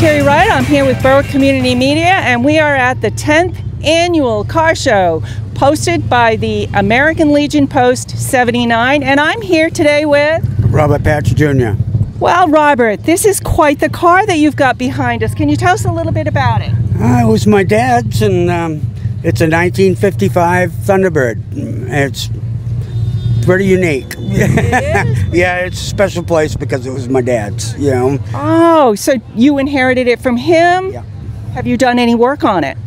Hi, this is Terry Wright. I'm here with Berwick Community Media, and we are at the 10th annual car show posted by the American Legion Post 79. And I'm here today with. Robert Patch Jr. Well, Robert, this is quite the car that you've got behind us. Can you tell us a little bit about it? Uh, it was my dad's, and um, it's a 1955 Thunderbird. It's pretty unique. yeah, it's a special place because it was my dad's, you know. Oh, so you inherited it from him? Yeah. Have you done any work on it?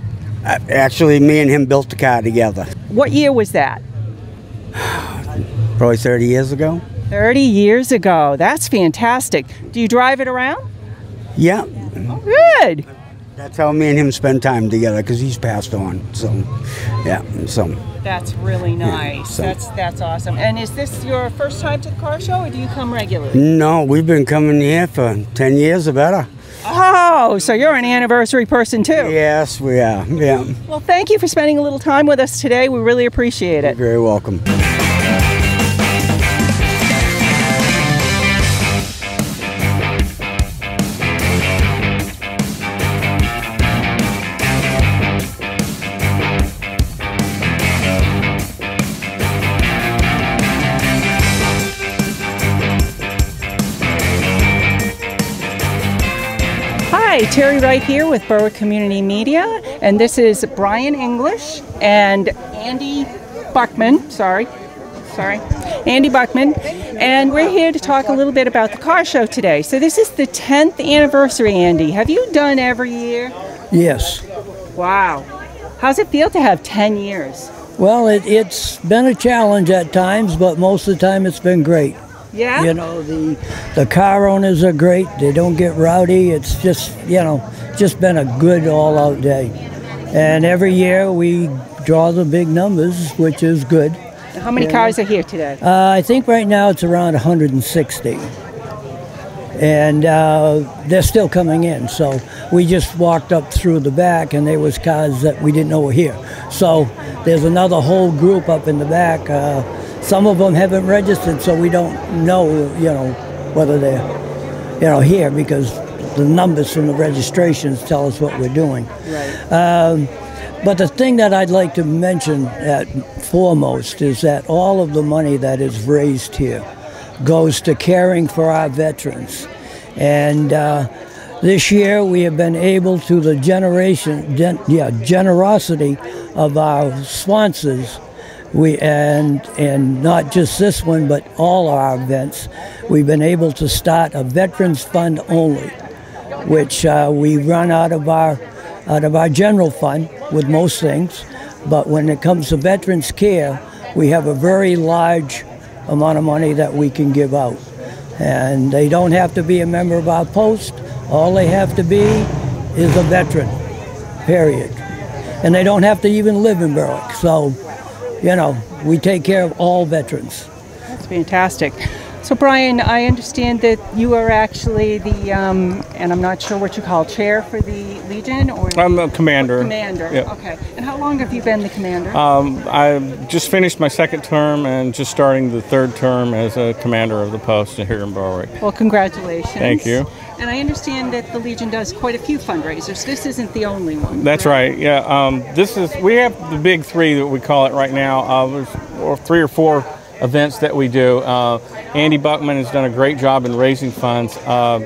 Uh, actually, me and him built the car together What year was that? probably 30 years ago. 30 years ago. That's fantastic. Do you drive it around? Yeah, Good. That's how me and him spend time together because he's passed on. So, yeah, so. That's really nice. so- That's that's awesome. And is this your first time to the car show or do you come regularly? No, we've been coming here for 10 years or better. Oh, so you're an anniversary person too. Yes, we are. Yeah, Well, thank you for spending a little time with us today. We really appreciate it. very welcome. Terry Wright here with Berwick Community Media, and this is Brian English and Andy Buckman. Sorry, sorry, Andy Buckman, and we're here to talk a little bit about the car show today. So this is the 10th anniversary, Andy. Have you done every year? Yes. Wow. How's it feel to have 10 years? Well, it, it's been a challenge at times, but most of the time it's been great. Yeah. You know, the the car owners are great. They don't get rowdy. It's just, you know, just been a good all-out day. And every year we draw the big numbers, which is good. How many cars are here today? Uh, I think right now it's around 160. And uh, they're still coming in. So we just walked up through the back, and there was cars that we didn't know were here. So there's another whole group up in the back. Uh, some of them haven't registered, so we don't know, you know, whether they're, you know, here because the numbers from the registrations tell us what we're doing. Um, but the thing that I'd like to mention at foremost is that all of the money that is raised here goes to caring for our veterans. And uh, this year we have been able to the generation, gen, yeah, generosity of our sponsors. We and and not just this one, but all our events. We've been able to start a veterans fund only, which uh, we run out of our out of our general fund with most things. But when it comes to veterans care, we have a very large amount of money that we can give out. And they don't have to be a member of our post. All they have to be is a veteran, period. And they don't have to even live in Berwick. So, you know, we take care of all veterans. That's fantastic. So, Brian, I understand that you are actually the, um, and I'm not sure what you call chair for the Legion or I'm a commander. commander. Yeah. Okay. And how long have you been the commander? Um, I just finished my second term and just starting the third term as a commander of the post here in Berwick. well, congratulations. Thank you. And I understand that the Legion does quite a few fundraisers. This isn't the only one. That's right. Yeah. Um, this is we have the big three that we call it right now. Uh, there's or three or four events that we do. Uh, Andy Buckman has done a great job in raising funds. Uh,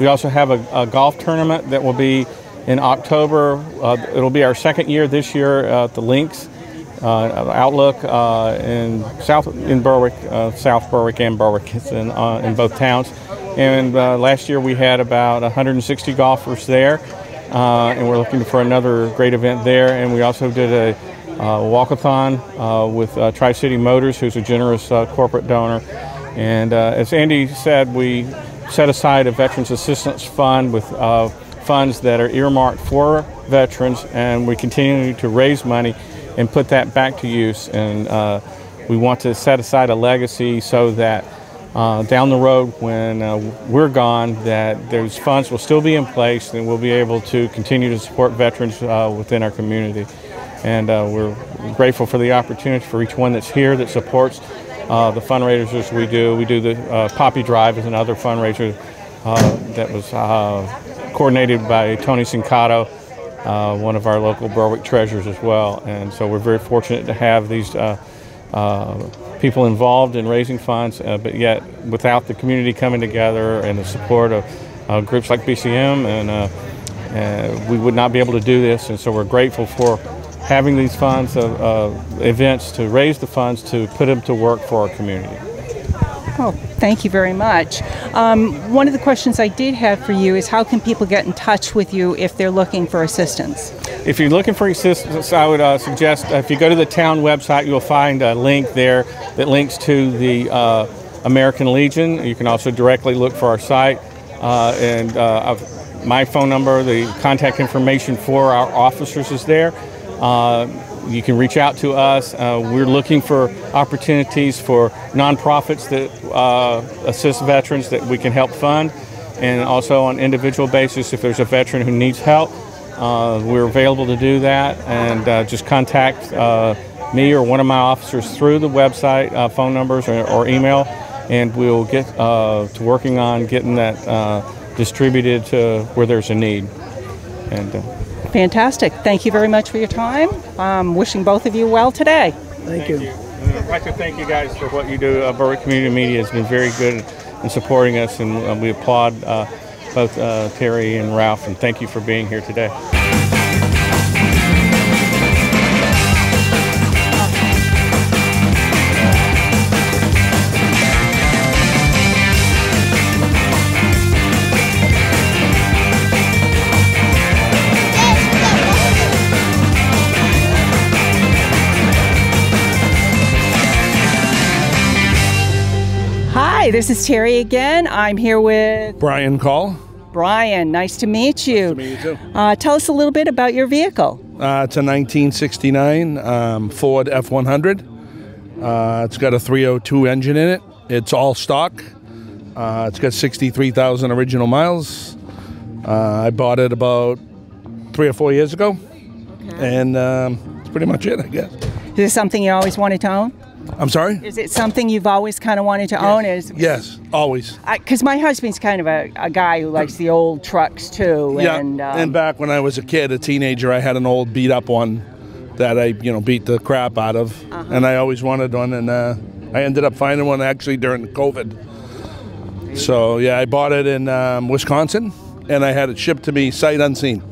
we also have a, a golf tournament that will be in October. Uh, it'll be our second year this year uh, at the Links. Uh, Outlook uh, in South in Berwick, uh, South Berwick and Berwick. It's in in both towns. And last year we had about 160 golfers there, and we're looking for another great event there. And we also did a uh, walkathon uh, with uh, Tri City Motors, who's a generous uh, corporate donor. And as Andy said, we set aside a Veterans Assistance Fund with funds that are earmarked for veterans, and we continue to raise money and put that back to use. And uh, we want to set aside a legacy so that uh, down the road when uh, we're gone, that those funds will still be in place and we'll be able to continue to support veterans uh, within our community. And uh, we're grateful for the opportunity for each one that's here that supports uh, the fundraisers we do. We do the uh, Poppy Drive is another fundraiser that was coordinated by Tony Sincato, uh, one of our local Berwick treasures as well. And so we're very fortunate to have these uh, uh, people involved in raising funds, uh, but yet without the community coming together and the support of uh, groups like BCM, and uh, we would not be able to do this. And so we're grateful for having these funds, events to raise the funds to put them to work for our community. Oh, thank you very much. Um, one of the questions I did have for you is how can people get in touch with you if they're looking for assistance? If you're looking for assistance, I would uh, suggest uh, if you go to the town website, you'll find a link there that links to the uh, American Legion. You can also directly look for our site. Uh, and uh, my phone number, the contact information for our officers is there. You can reach out to us. Uh, we're looking for opportunities for nonprofits that uh, assist veterans that we can help fund, and also on individual basis if there's a veteran who needs help. Uh, we're available to do that, and uh, just contact uh, me or one of my officers through the website, uh, phone numbers, or, or email, and we'll get to working on getting that distributed to where there's a need. And Fantastic. Thank you very much for your time. Um, wishing both of you well today. Thank you. And I'd like to thank you guys for what you do. Uh, Berwick Community Media has been very good in supporting us, and uh, we applaud uh, both uh, Terry and Ralph, and thank you for being here today. Hi, this is Terry again. I'm here with Brian Call. Brian. Nice to meet you. to meet you too. Uh, tell us a little bit about your vehicle. Uh, it's a 1969 um, Ford F100. Uh, it's got a 302 engine in it. It's all stock. Uh, it's got 63,000 original miles. Uh, I bought it about three or four years ago, and um, that's pretty much it, I guess. Is this something you always wanted to own? I'm sorry. Is it something you've always kind of wanted to own? Is Yes, always. because my husband's kind of a, a guy who likes the old trucks too. Yeah, And, um, and back when I was a kid, a teenager, I had an old beat up one that I, you know, beat the crap out of, and I always wanted one, and uh, I ended up finding one actually during COVID. So yeah, I bought it in um, Wisconsin, and I had it shipped to me sight unseen.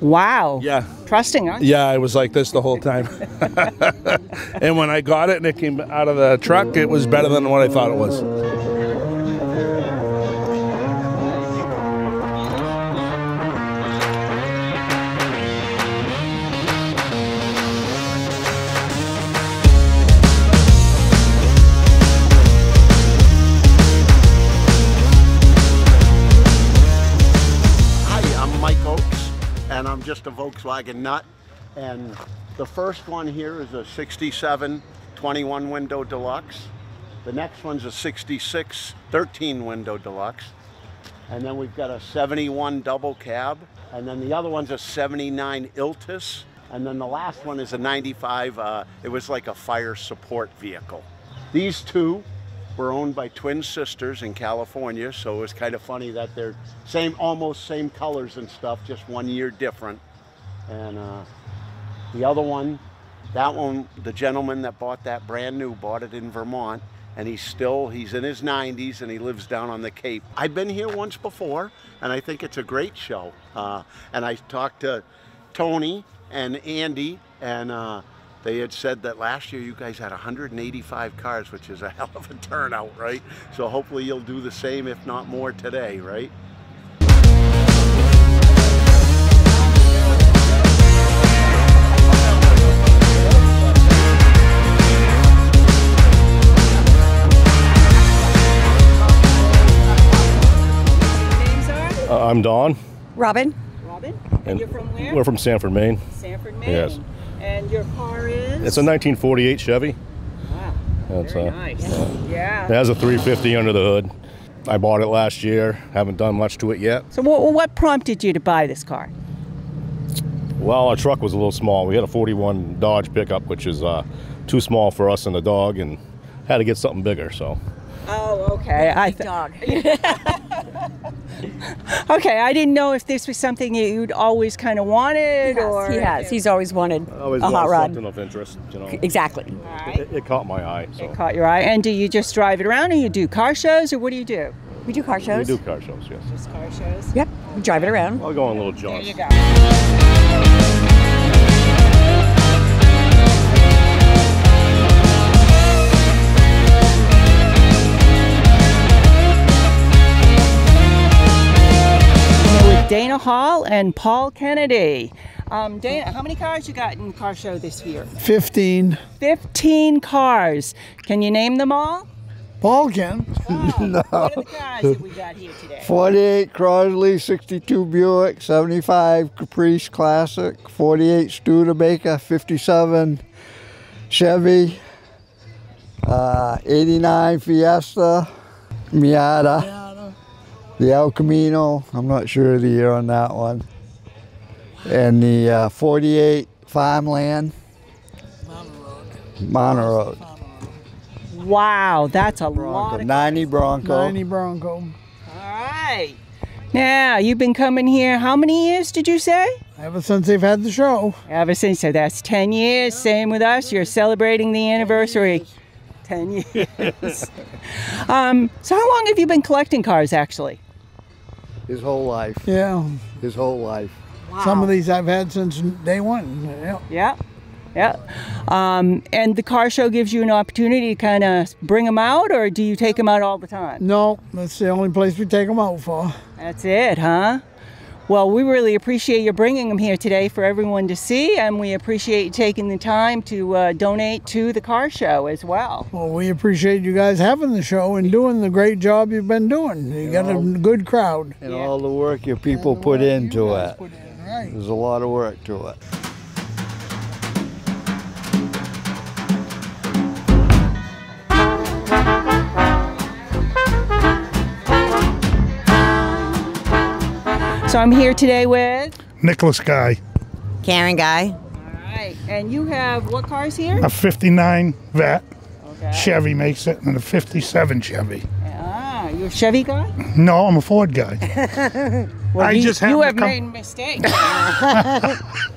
Wow. Yeah. Trusting, huh? Yeah, I was like this the whole time. and when I got it and it came out of the truck, it was better than what I thought it was. Volkswagen nut. And the first one here is a 67 21 window deluxe. The next one's a 66 13 window deluxe. And then we've got a 71 double cab. And then the other one's a 79 Iltis. And then the last one is a 95. Uh, it was like a fire support vehicle. These two were owned by twin sisters in California, so it was kind of funny that they're same, almost same colors and stuff, just one year different. And uh, the other one, that one, the gentleman that bought that brand new bought it in Vermont, and he's still he's in his 90s and he lives down on the Cape. I've been here once before, and I think it's a great show. Uh, and I talked to Tony and Andy, and uh, they had said that last year you guys had 185 cars, which is a hell of a turnout, right? So hopefully you'll do the same, if not more, today, right? I'm Don. Robin, Robin. And, And you're from where? We're from Sanford, Maine. Sanford, Maine. Yes. And your car is? It's a 1948 Chevy. Wow. It's, Very uh, nice. Yeah. It has a 350 under the hood. I bought it last year. Haven't done much to it yet. So, what, what prompted you to buy this car? Well, our truck was a little small. We had a 41 Dodge pickup, which is uh, too small for us and the dog, and had to get something bigger. So Oh, okay. I th- dog. Okay, I didn't know if this was something you'd always kind of wanted or. He has. He's always wanted Always a hot rod. something of interest, you know. Exactly. It, it caught my eye. So. Caught your eye. And do you just drive it around or you do car shows or what do you do? We do car shows. We do car shows, yes. Just car shows. Yep. We drive it around. I'll go on little jaunts. There you go. Dana Hall and Paul Kennedy. Um, Dana, how many cars you got in the car show this year? 15. 15 cars. Can you name them all? Paul can. no. What are the cars that we got here today? 48 Crosley, 62 Buick, 75 Caprice Classic, 48 Studebaker, 57 Chevy, uh, 89 Fiesta, Miata, the El Camino, I'm not sure of the year on that one, and the uh, 48 Farmland, Mono Road. Wow, that's a lot Bronco, of 90 Bronco. 90 Bronco. All right. Now, you've been coming here how many years did you say? Ever since they've had the show. Ever since, so that's 10 years. Same with us. You're celebrating the anniversary. 10 years. um, so, how long have you been collecting cars actually? His whole life. Yeah. His whole life. Wow. Some of these I've had since day one. Yeah. Yeah. Yeah. Um, and the car show gives you an opportunity to kind of bring them out, or do you take them out all the time? No, that's the only place we take them out for. That's it, huh? Well, we really appreciate you bringing them here today for everyone to see, and we appreciate you taking the time to uh, donate to the car show as well. Well, we appreciate you guys having the show and doing the great job you've been doing. You got a good crowd. And all the work your people put into it. Right. There's a lot of work to it. So I'm here today with. Nicholas Guy, Karen Guy. All right. And you have what cars here? a 59 Vette, Okay. Chevy makes it, and a 57 Chevy. Ah, you're a Chevy guy? No, I'm a Ford guy. Well, I you, just you have to come- made mistakes.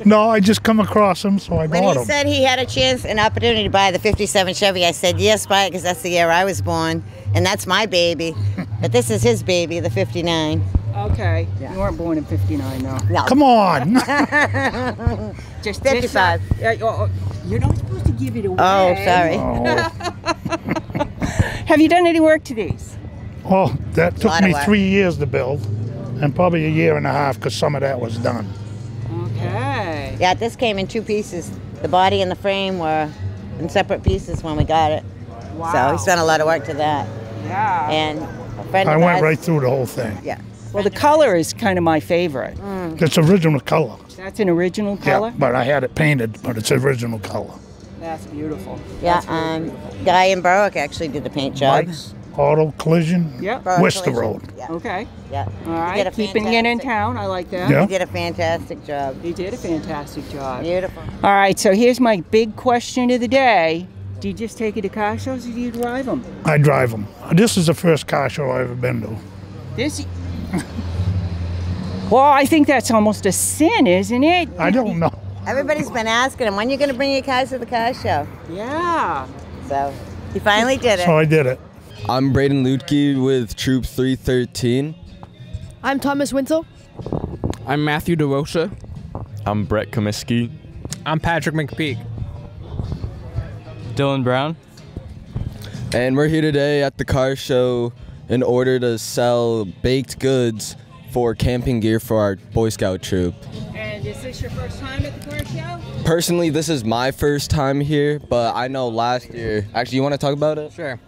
No, I just come across them, so I When bought him. When he said he had a chance, an opportunity to buy the 57 Chevy, I said, yes, buy it because that's the year I was born. And that's my baby. but this is his baby, the 59. okay. You weren't born in 59, no. No. Come on. Just 55. Just, uh, you're not supposed to give it away. Oh, sorry. oh, Have you done any work to these? oh, that took me three years to build, and probably a year and a half because some of that was done. Okay. Yeah, this came in two pieces. The body and the frame were in separate pieces when we got it. Wow. So Wow. he spent a lot of work to that. Yeah. And a friend I of went ours- right through the whole thing. Yeah. well, the color is kind of my favorite. Mm. It's original color. That's an original color. Yeah, but I had it painted, but it's original color. That's beautiful. Yeah, That's really um, beautiful. Guy in Berwick actually did the paint job. Bikes, auto collision, Yep. Berwick Worcester Collision. Road. Yeah. Okay. Yeah. All He right. did a Keeping it in town. I like that. Yeah. He did a fantastic job. You did a fantastic job. Beautiful. All right. So here's my big question of the day. Do you just take it to car shows or do you drive them? I drive them. This is the first car show I've ever been to. This. well, I think that's almost a sin, isn't it? I don't know. Everybody's been asking him, when you're going to bring your cars to the car show? Yeah. So he finally did it. So I did it. I'm Braden Lutke with Troop 313. I'm Thomas Winslow. I'm Matthew DeRosa. I'm Brett Comiskey. I'm Patrick McPeak. Dylan Brown. And we're here today at the car show in order to sell baked goods for camping gear for our Boy Scout troop. And is this your first time at the car show? Personally, this is my first time here, but I know last year. Actually, you want to talk about it? Sure.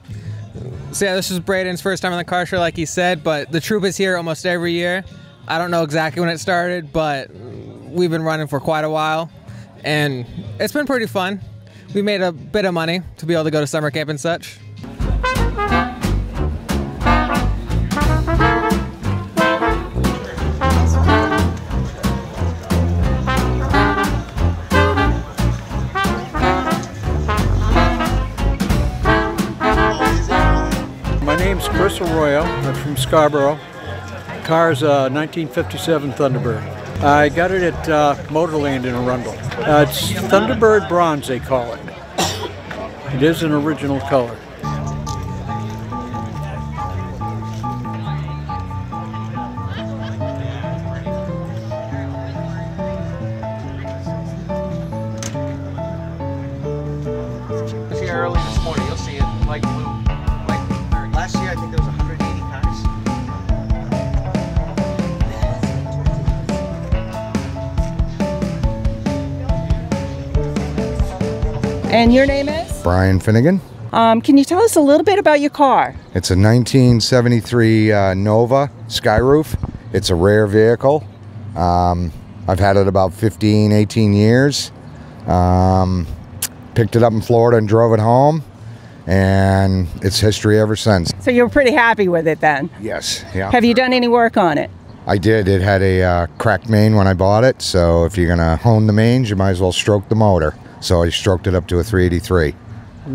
So yeah, this is Braden's first time on the car show, like he said, but the troop is here almost every year. I don't know exactly when it started, but we've been running for quite a while, and it's been pretty fun. We made a bit of money to be able to go to summer camp and such. Scarborough. Car's a 1957 Thunderbird. I got it at uh, Motorland in Arundel. Uh, it's Thunderbird Bronze, they call it. It is an original color. And your name is? Brian Finnegan. Um, can you tell us a little bit about your car? It's a 1973 uh, Nova Skyroof. It's a rare vehicle. Um, I've had it about 15, 18 years. Um, picked it up in Florida and drove it home, and it's history ever since. So you're pretty happy with it then? Yes, yeah. Have you done any work on it? I did. It had a uh, cracked main when I bought it, so if you're gonna hone the mains, you might as well stroke the motor. So I stroked it up to a 383.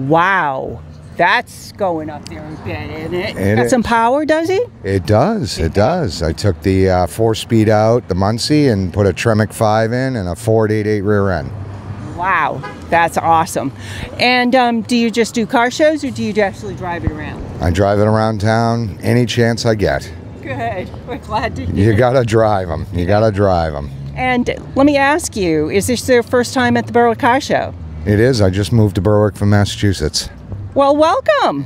Wow. That's going up there a bit, isn't it? It Got is. some power, does it? It does. It does. I took the uh, four-speed out, the Muncie, and put a Tremec 5 in and a Ford 88 rear end. Wow. That's awesome. And um, do you just do car shows or do you actually drive it around? I drive it around town any chance I get. Good. We're glad to. You gotta drive them. You gotta drive them. And let me ask you, is this your first time at the Berwick Car Show? It is. I just moved to Berwick from Massachusetts. Well, welcome.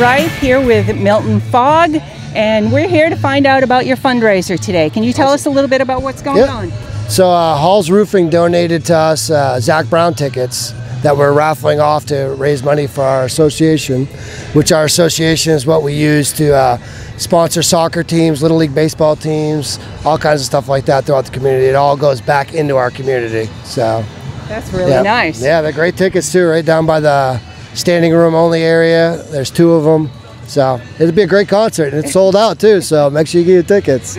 Wright here with Milton Fogg, and we're here to find out about your fundraiser today. Can you tell us a little bit about what's going Yeah. on? So uh, Hall's Roofing donated to us uh, Zac Brown tickets that we're raffling off to raise money for our association, which our association is what we use to uh, sponsor soccer teams, little league baseball teams, all kinds of stuff like that throughout the community. It all goes back into our community. So That's really yeah. nice. Yeah, they're great tickets too, right down by the standing room only area. There's two of them. So it'll be a great concert, and it's sold out too. So make sure you get your tickets.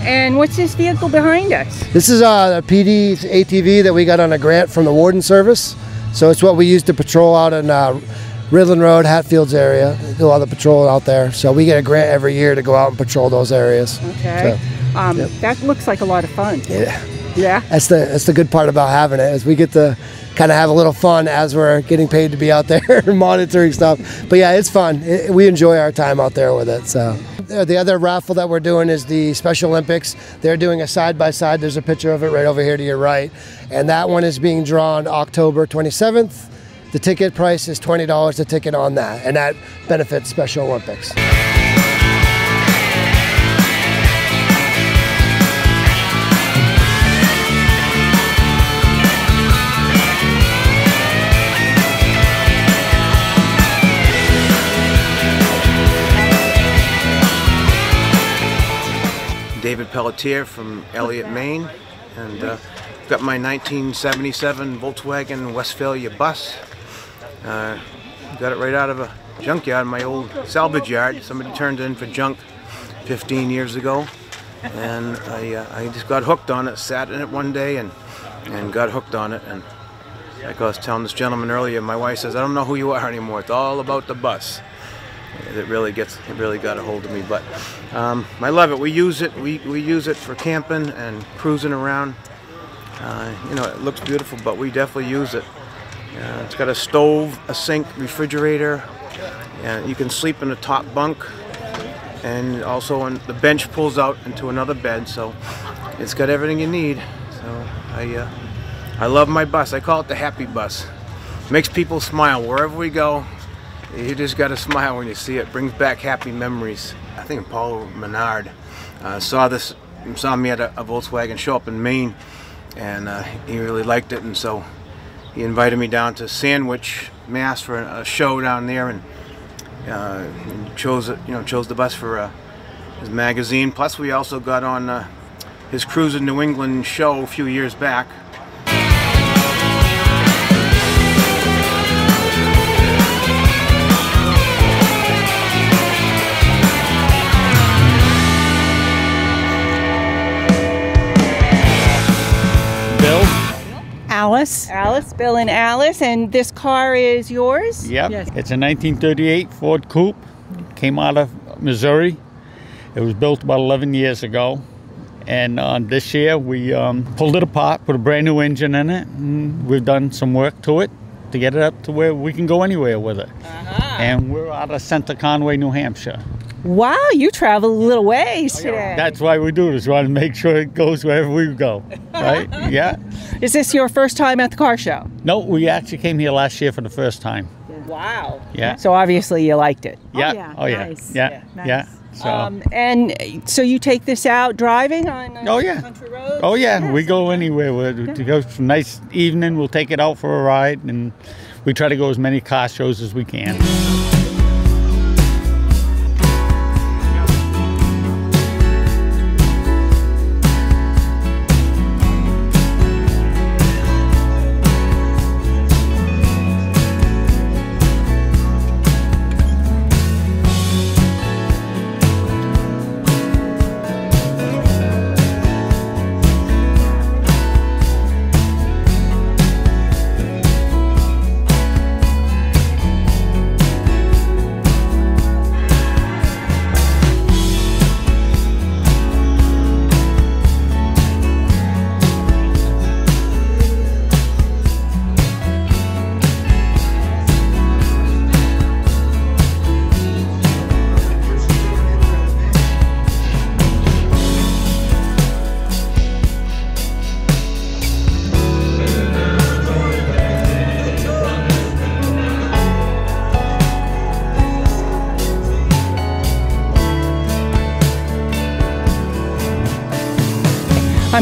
And what's this vehicle behind us? This is uh, a PD ATV that we got on a grant from the Warden Service. So it's what we use to patrol out in uh, Ridland Road, Hatfields area. Do all the patrol out there. So we get a grant every year to go out and patrol those areas. Okay. So, um, yep. That looks like a lot of fun. Yeah. Yeah. That's the that's the good part about having it is we get to kind of have a little fun as we're getting paid to be out there monitoring stuff. But yeah, it's fun. It, we enjoy our time out there with it. So Uh, the other raffle that we're doing is the Special Olympics. They're doing a side by side. There's a picture of it right over here to your right, and that one is being drawn October 27th. The ticket price is $20 a ticket on that, and that benefits Special Olympics. David Pelletier from Eliot, Maine, and uh, got my 1977 Volkswagen Westfalia bus. Uh, got it right out of a junkyard, my old salvage yard. Somebody turned it in for junk 15 years ago, and I, uh, I just got hooked on it. Sat in it one day and and got hooked on it. And like I was telling this gentleman earlier, my wife says, "I don't know who you are anymore. It's all about the bus." It really gets it really got a hold of me. But um, I love it. We use it we, we use it for camping and cruising around. Uh, you know it looks beautiful but we definitely use it. Uh, it's got a stove a sink refrigerator. And you can sleep in the top bunk. And also on the bench pulls out into another bed so it's got everything you need. So I uh, I love my bus. I call it the happy bus. Makes people smile. Wherever we go you just got to smile when you see it. Brings back happy memories. I think Paul Menard uh, saw this, saw me at a, a Volkswagen show up in Maine, and uh, he really liked it, and so he invited me down to Sandwich, Mass, for a, show down there, and uh, and chose you know, chose the bus for uh, his magazine. Plus, we also got on uh, his Cruise in New England show a few years back. Alice. Alice, Bill and Alice. And this car is yours? Yep. It's a 1938 Ford Coupe. Came out of Missouri. It was built about 11 years ago. And uh, this year we um, pulled it apart, put a brand new engine in it, and we've done some work to it to get it up to where we can go anywhere with it. And we're out of Center Conway, New Hampshire. Wow, you travel a little ways today. That's why we do this. We want to make sure it goes wherever we go. Right? yeah. Is this your first time at the car show? No, we actually came here last year for the first time. Wow. Yeah. So obviously you liked it. Yeah. Oh yeah. Nice. Yeah. Yeah, Yeah. So. Um, and so you take this out driving on uh, Oh yeah. country roads? Oh yeah, we go anywhere. We to go for a nice evening. We'll take it out for a ride, and we try to go as many car shows as we can.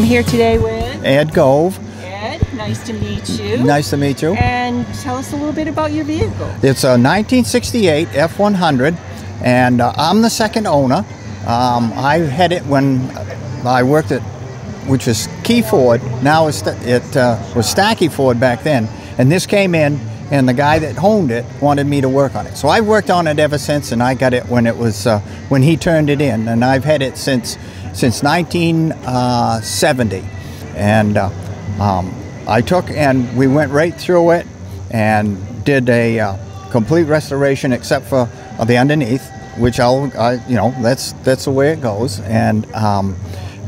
I'm here today with Ed Gove. Ed. Nice to meet you. Nice to meet you. And tell us a little bit about your vehicle. It's a 1968 F100, and uh, I'm the second owner. Um, I had it when I worked at, which was Key Ford. Now it's, it uh, was Stacky Ford back then, and this came in, and the guy that owned it wanted me to work on it. So I've worked on it ever since, and I got it when it was uh, when he turned it in, and I've had it since since 1970, and uh, um, I took and we went right through it and did a uh, complete restoration except for uh, the underneath, which I'll, I, you know, that's that's the way it goes. And um,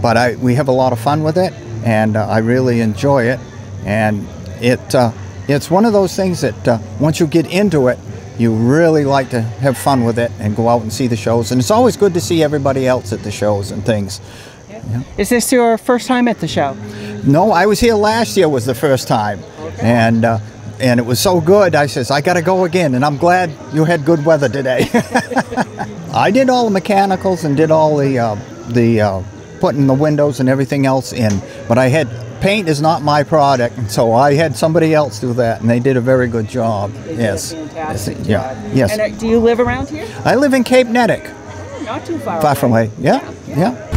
but I we have a lot of fun with it, and uh, I really enjoy it. And it uh, it's one of those things that uh, once you get into it, you really like to have fun with it and go out and see the shows. And it's always good to see everybody else at the shows and things. Is this your first time at the show? No, I was here last year was the first time, and uh, and it was so good. I says I got to go again, and I'm glad you had good weather today. I did all the mechanicals and did all the uh, the uh, putting the windows and everything else in, but I had paint is not my product, and so I had somebody else do that, and they did a very good job. yes, Fantastic Yes, yeah, job. yes. And uh, do you live around here? I live in Cape Neddick, Not too far. far away. from away. Yeah, yeah.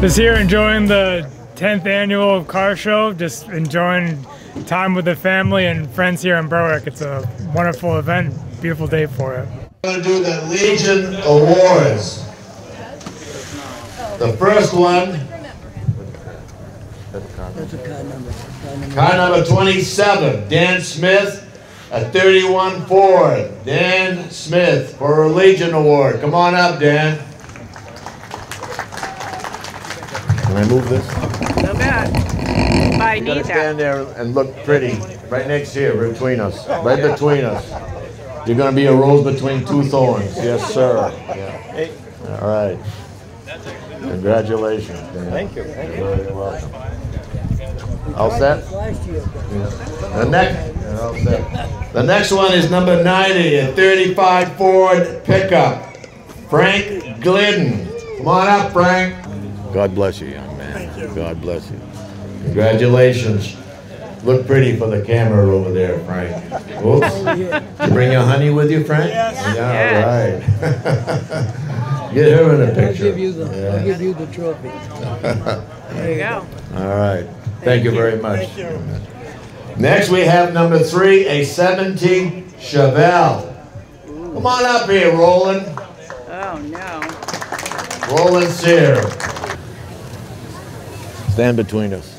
Just here enjoying the 10th annual car show, just enjoying time with the family and friends here in Berwick. It's a wonderful event, beautiful day for it. We're going to do the Legion Awards. The first one, car number 27, Dan Smith, a 31 Ford. Dan Smith for a Legion Award. Come on up, Dan. Can I move this? So bad. I You need gotta that. stand there and look pretty, right next here, between us, right between us. You're going to be a rose between two thorns. Yes, sir. Yeah. All right. Congratulations. Dan. Thank you. Thank you. You're very welcome. All set? The next, all set. The next one is number 90, a 35 Ford pickup. Frank Glidden. Come on up, Frank. God bless you, young man. God bless you. Congratulations. Look pretty for the camera over there, Frank. Oops. You bring your honey with you, Frank? Yes. Yeah, all right. Get her in the picture. I'll give you the, Yeah. I'll give you the trophy. There you go. All right. Thank you very much. Next, we have number three, a 17 Chevelle. Come on up here, Roland. Oh, no. Roland Sear. Stand between us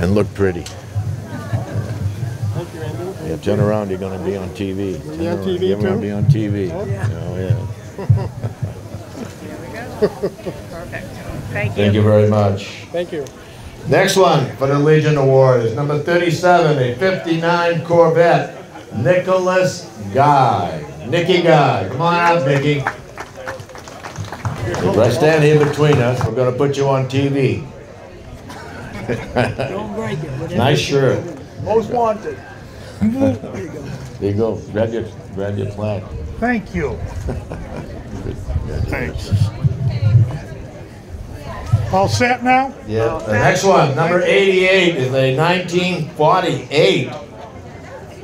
and look pretty. Yeah, turn around, you're gonna be on TV. Turn on around, TV You're gonna be on TV. Oh. Oh, yeah. Perfect. Thank you. Thank you very much. Thank you. Next one for the Legion Award is number 37, a 59 Corvette, Nicholas Guy. Nicky Guy. Come on out, Nicky. If I stand here between us. We're gonna put you on TV. Don't break it. whatever Nice you shirt. Most wanted. There you go. Grab your, grab your plaque. Thank you. Thanks. All set now? Yeah. The next one, number 88, is a 1948.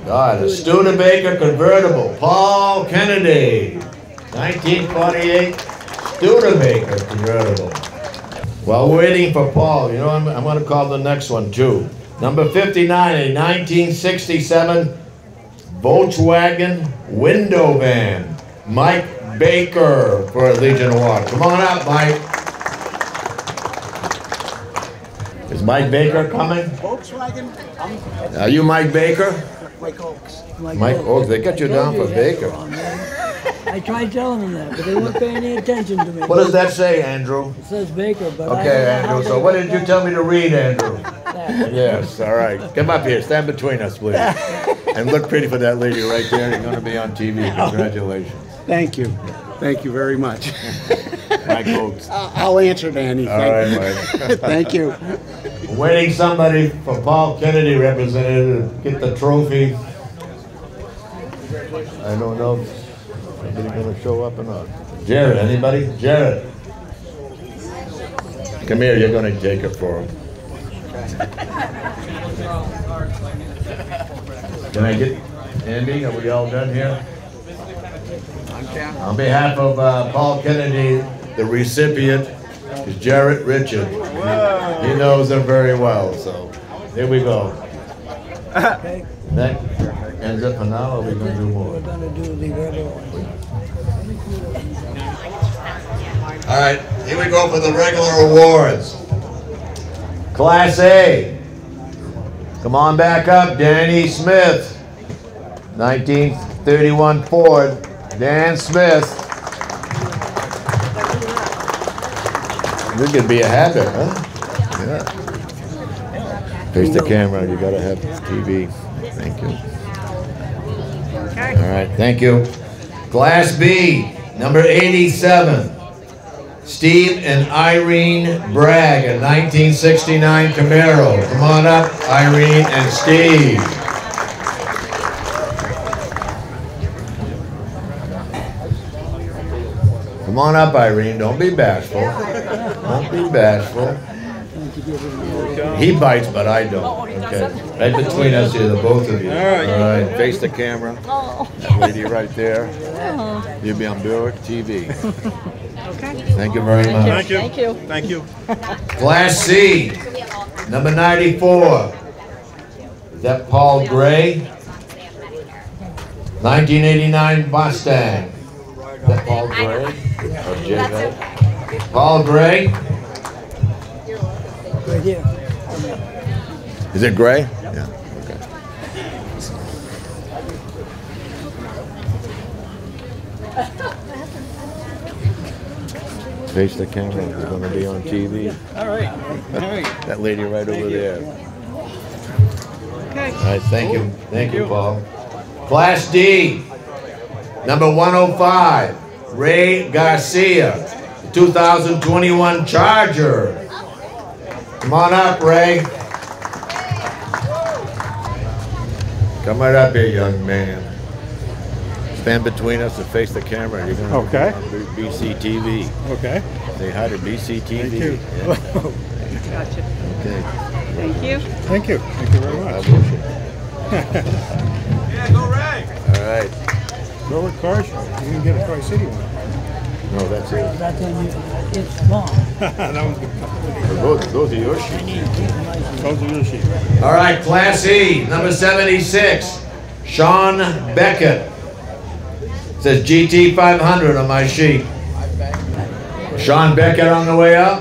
God, a Studebaker convertible, Paul Kennedy. 1948 Studebaker convertible. While waiting for Paul, you know, I'm, I'm going to call the next one too. Number 59, a 1967 Volkswagen window van. Mike Baker for a Legion Award. Come on up, Mike. Is Mike Baker coming? Volkswagen. Um, Are you Mike Baker? Mike Oaks. Mike Oaks, they got you down for Baker. I tried telling them that, but they weren't paying any attention to me. What does that say, Andrew? It says Baker, but I Okay, don't know how Andrew, so they- what did you tell me to read, Andrew? Yes, all right. Come up here, stand between us, please. And look pretty for that lady right there. You're gonna be on TV. Congratulations. Thank you. Thank you very much. Mike Oaks. I'll I'll answer to anything. All right, Mike. Thank you. Waiting somebody for Paul Kennedy representative to get the trophy. I don't know if somebody's gonna show up or not. Jared, anybody? Jared. Come here, you're gonna take it for him. Can I get, Andy, are we all done here? On behalf of uh, Paul Kennedy, the recipient is Jarrett Richard. He knows him very well, so here we go. That ends it for now, or are we gonna do more? We're gonna do the regular one. All right, here we go for the regular awards. Class A. Come on back up, Danny Smith. 1931 Ford, Dan Smith. This could be a habit, huh? Yeah. Face the camera, you gotta have TV. Thank you. All right, thank you. Class B, number 87. Steve and Irene Bragg, a 1969 Camaro. Come on up, Irene and Steve. Come on up, Irene. Don't be bashful. Don't be bashful. He bites, but I don't. Okay. Right between us here, the both of you. All right. Face the camera. Oh. That lady right there. Oh. You'll be on Berwick TV. Okay. Thank you very much. Thank you. Thank you. Thank you. Class C, number 94. Is that Paul Gray? 1989 Mustang. Is that Paul Gray? Or Jay Gray? Paul Gray? Right here. Is it Gray? Face the camera. We're going to be on TV. All right. All right. That lady right over there. Okay. All right, thank you. Thank you, Paul. Class D, Number 105, Ray Garcia, 2021 Charger. Come on up, Ray. Come right up here, young man. Stand between us and face the camera. You're gonna Okay. be on BCTV. Okay. Say hi to BCTV. Thank you. Yeah. Gotcha. Okay. Thank you. Thank you. Thank you very much. Yeah, go Ray! All right. Berwick Car Show. You didn't get a Tri City one. No, that's it. That's on you. It's long. that one's good. Those, those are your sheets. Those are your sheets. All right, Class E, number 76, Sean Beckett. Says GT 500 on my sheet. Sean Beckett on the way up.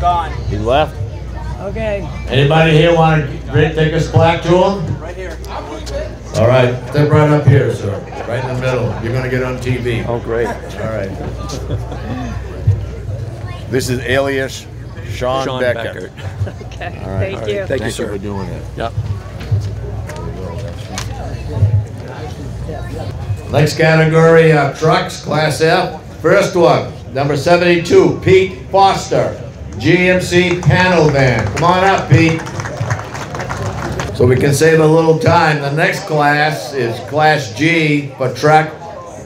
Gone. He left. Okay. Anybody here want to take a plaque to him? Right here. All right, step right up here, sir. Right in the middle. You're going to get on TV. Oh, great. All right. This is alias Sean, Sean Beckett. Beckett. Okay. All right. Thank you. Thank you, sir, for doing it. Yep. Next category, uh, trucks, Class F. First one, number 72, Pete Foster, GMC panel van. Come on up, Pete. So we can save a little time. The next class is Class G for truck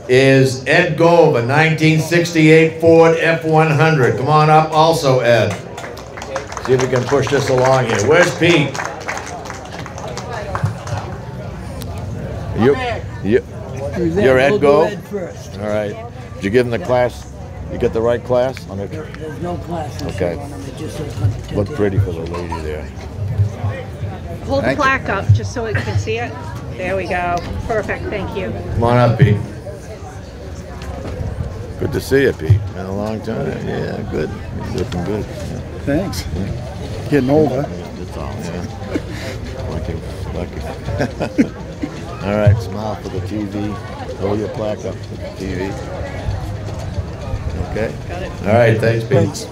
is Ed Gove, a 1968 Ford F100. Come on up also, Ed. See if we can push this along here. Where's Pete? You, you, Who's that? you're Ed We'll do Gove? Ed first. All right. Did you give him the class? You get the right class on it? There's no class Okay. on them. It just says 110. Look pretty for the lady there. Hold the Thank you. plaque up just so we can see it. There we go. Perfect. Thank you. Come on up, Pete. Good to see you, Pete. Been a long time. Yeah, good. You're looking good. Yeah. Thanks. Getting older. That's all, yeah. Lucky, lucky. all right, smile for the TV. Hold your plaque up to the TV. Okay? Got it. All right, thanks, Pete.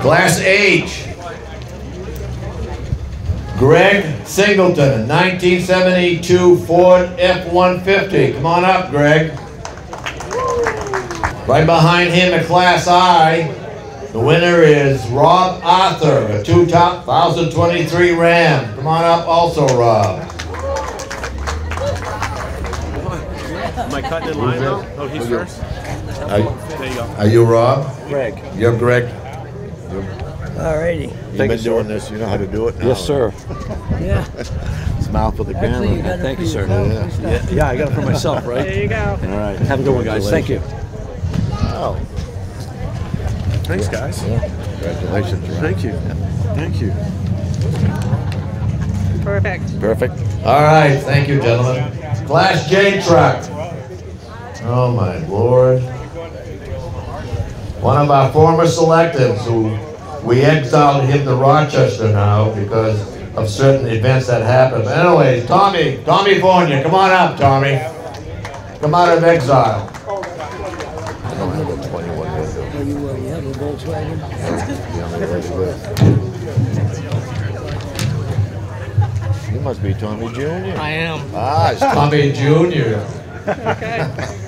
Class H. Greg Singleton, 1972 Ford F-150. Come on up, Greg. Right behind him at Class I, the winner is Rob Arthur, a two-top 2023 Ram. Come on up also, Rob. I cutting in line now? Oh, he's first? Are, There you go. are you Rob? Greg. You're Greg. All righty. You've been doing this, you know how to do it now. Yes, sir. Yeah. Smile for the Actually, you camera. got it for yourself. Yeah. Yeah, I got it for myself, right? There you go. All right. Have a good one, guys. Thank you. Wow. Thanks, guys. Congratulations, Rob. Thank you. Thank you. Perfect. Perfect. All right, thank you, gentlemen. Class J truck. Oh, my lord. One of our former selectives who we exiled him to Rochester now because of certain events that happened. But anyways, Tommy, Tommy Fornia, come on up, Tommy. Come out of exile. I don't have a 21 window. Oh, you, uh, you have a Volkswagen? Yeah, I'm ready to live. You must be Tommy Jr. I am. Ah, it's Tommy Jr. Okay.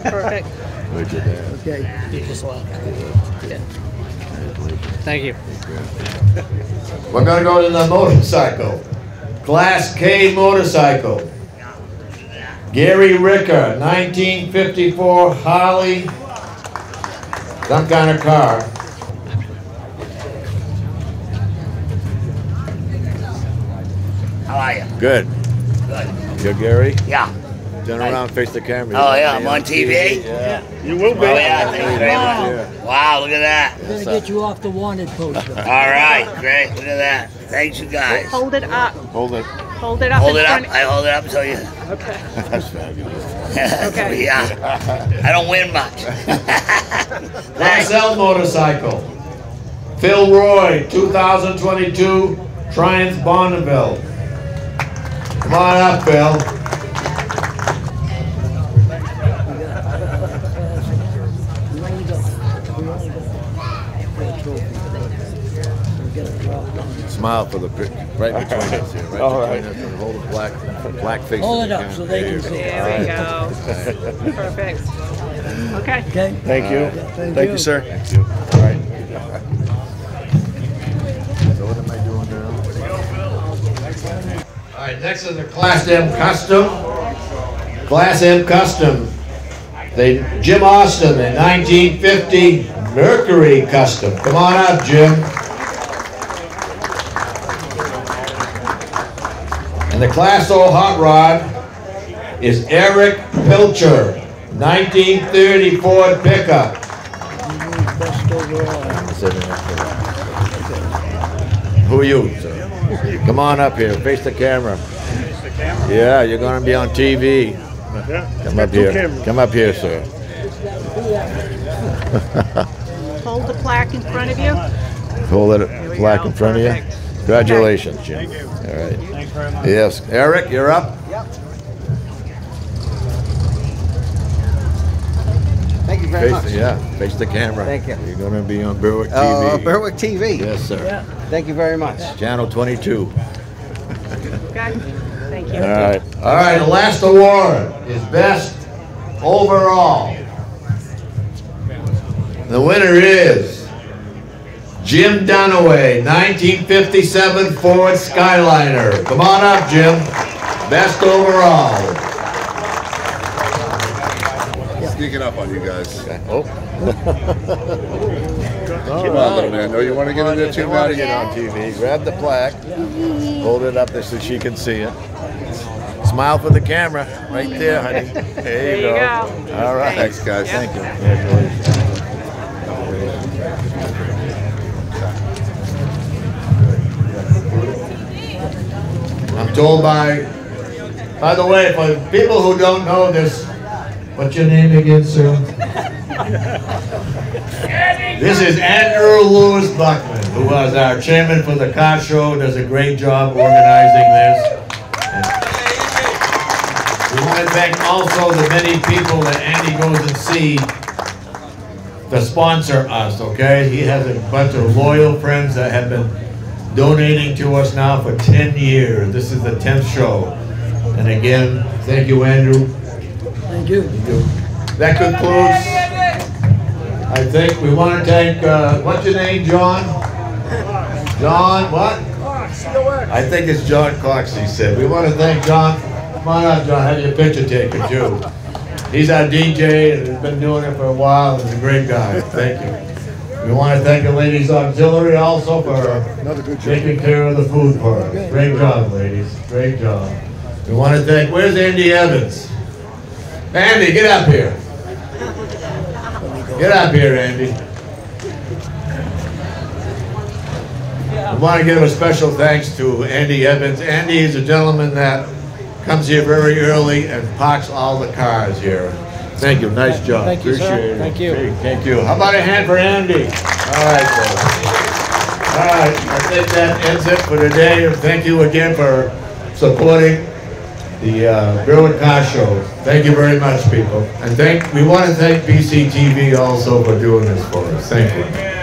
Perfect. Look at that. Okay. You just left. Thank you. We're gonna go to the motorcycle. Class K motorcycle. Gary Ricker, 1954 Harley, some kind of car. How are you? Good. Good. You're Gary? Yeah. Turn around, face the camera. Oh, yeah, I'm on TV? Yeah. You will be. Oh, yeah, thank you very much. Wow, look at that. We're gonna get you off the wanted poster. All right, great. Look at that. Thanks, you guys. Hold it up. Hold it. Hold it up. Hold it up. I hold it up so you. Okay. That's fabulous. Okay. yeah. I don't win much. Class L motorcycle. Phil Roy, 2022 Triumph Bonneville. Come on up, Phil. Smile for the pic- right between us here. Right All between right. us. And hold the black, black face. Hold the it up so they can see. There we go. Perfect. Okay. Okay. Thank you. Thank Thank you. you, sir. Thank you. All right. So what am I doing now? All right, next is the Class M Custom. Class M Custom. The Jim Austin, the 1950 Mercury Custom. Come on up, Jim. And the Class O Hot Rod is Eric Pilcher, 1930 Ford pickup. Who are you, sir? Come on up here, face the camera. Yeah, you're gonna be on TV. Come up here. Come up here, sir. Hold the plaque in front of you. Hold it plaque in front of you. Congratulations, Jim. All right. Yes, Eric, you're up. Yep. Thank you very Face, much. yeah, face the camera. Thank you. You're gonna be on Berwick TV. Uh, Berwick TV. Yes, sir. Thank you very much. Channel 22. Okay. Thank you. All right. All right, the last award is Best Overall. The winner is Jim Dunaway, 1957 Ford Skyliner. Come on up, Jim. Best overall. Sneaking up on you guys. Oh. Come on, little man. Oh, you want to get in there too, You want to get on TV. Grab the plaque. Hold it up there so she can see it. Smile for the camera. Right there, honey. There you you go. go. All right. Thanks, guys. Thank you. I'm told by, by the way, for people who don't know this, what's your name again, sir? This is Andrew Lewis Buckman, who was our chairman for the car show, does a great job organizing this. We want to thank also the many people that Andy goes and see to sponsor us, okay? He has a bunch of loyal friends that have been donating to us now for 10 years. This is the 10th show. And again, thank you, Andrew. Thank you. That concludes, I think, we want to thank, uh, what's your name, John? John, what? I think it's John Cox, he said. We want to thank John. Come on up, John, have your picture taken too. He's our DJ and has been doing it for a while He's a great guy. Thank you. We want to thank the ladies auxiliary also for taking care of the food for us. Great job, ladies. Great job. We want to thank, where's Andy Evans? Andy, get up here. Get up here, Andy. I want to give a special thanks to Andy Evans. Andy is a gentleman that comes here very early and parks all the cars here. Thank you, nice job. Thank you, sir. It. Thank you. Hey, Thank you. How about a hand for Andy? All right, sir. All right, I think that ends it for today. Thank you again for supporting the uh, and Car Show. Thank you very much, people. And thank, we want to thank BCTV also for doing this for us. Thank you.